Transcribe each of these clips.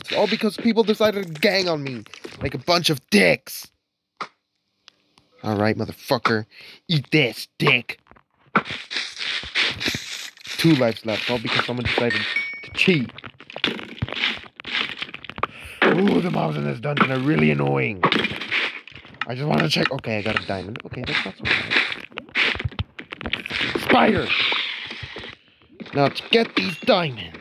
left. All because people decided to gang on me. Like a bunch of dicks. Alright, motherfucker. Eat this, dick. Two lives left. All because someone decided to cheat. Ooh, the mobs in this dungeon are really annoying. I just want to check. Okay, I got a diamond. Okay, that's not so bad. Spider! Now let's get these diamonds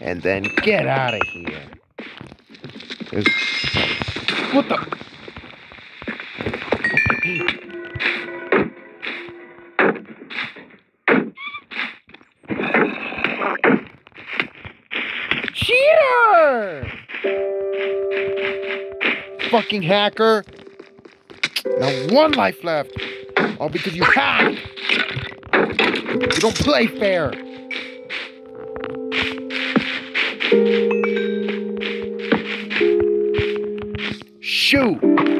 and then get out of here. There's... What the? Cheater! Fucking hacker! Now one life left. All because you hacked. You don't play fair. Shoot!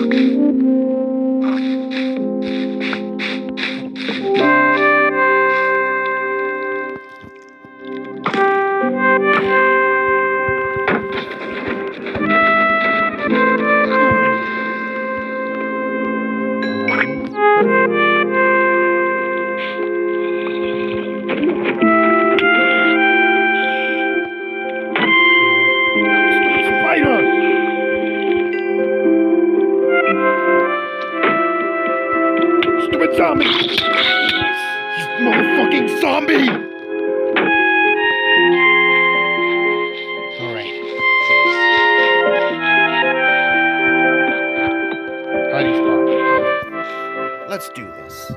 zombie! Alright. Spot. Let's do this.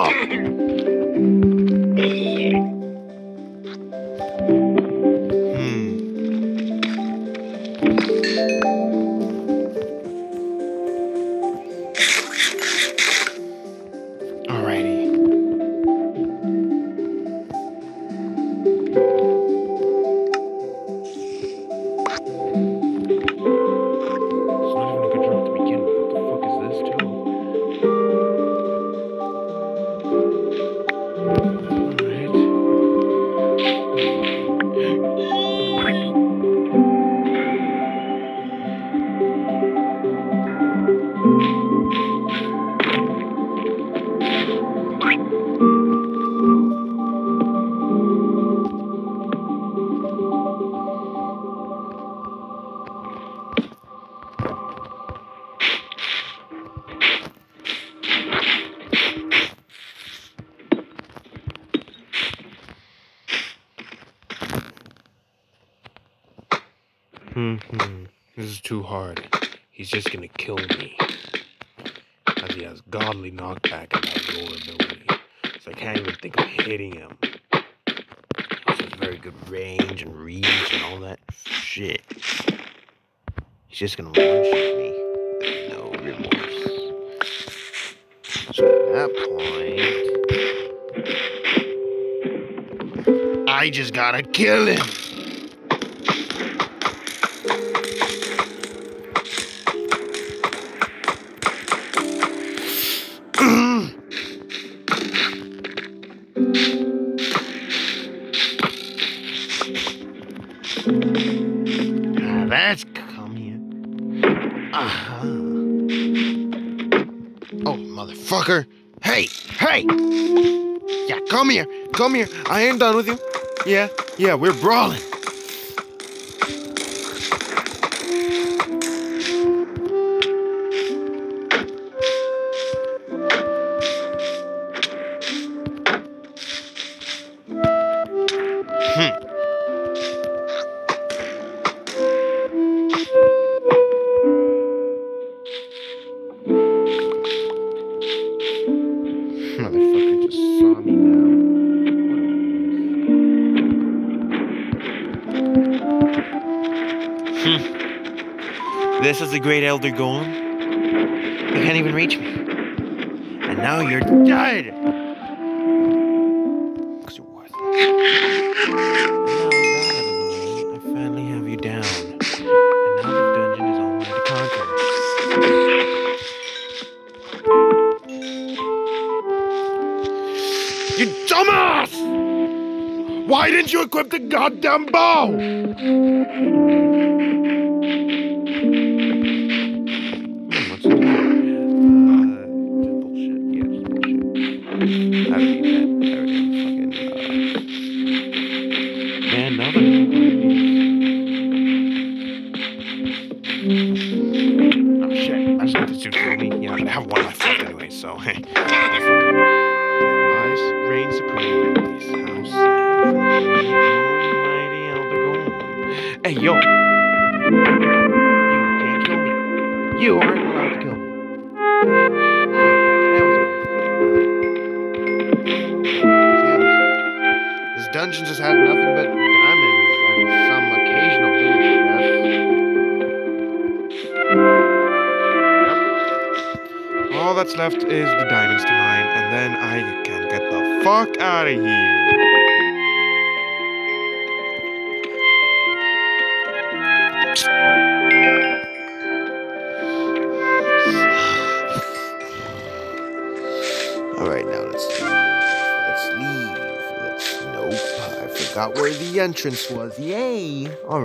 Up! Hmm. This is too hard. He's just gonna kill me. As he has godly knockback and outdoor ability. So I can't even think of hitting him. He has very good range and reach and all that shit. He's just gonna one shot me. No remorse. So at that point. I just gotta kill him. Uh-huh. Oh, motherfucker. Hey, hey! Yeah, come here. Come here. I ain't done with you. Yeah, yeah, we're brawling. This is the great Elder Golem. You can't even reach me. And now you're dead! Because you're worthless. And now that out of the I finally have you down. And now the dungeon is all mine to conquer. You dumbass! Why didn't you equip the goddamn bow? Oh shit, I just let the suit kill me. Yeah, I have one life left anyway, so hey. Eyes reign supreme in this house. Hey, yo! You can't kill me. You aren't allowed to kill me. This- dungeon just has nothing but that's left is the diamonds to mine, and then I can get the fuck out of here. All right, now let's leave. Let's leave. Nope. I forgot where the entrance was. Yay! All